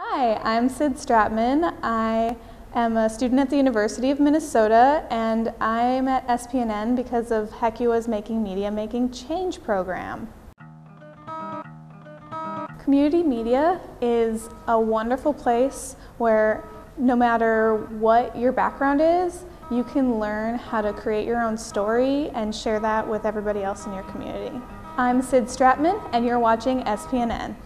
Hi, I'm Syd Stratman. I am a student at the University of Minnesota and I'm at SPNN because of Hecua's Making Media Making Change program. Community media is a wonderful place where no matter what your background is, you can learn how to create your own story and share that with everybody else in your community. I'm Syd Stratman and you're watching SPNN.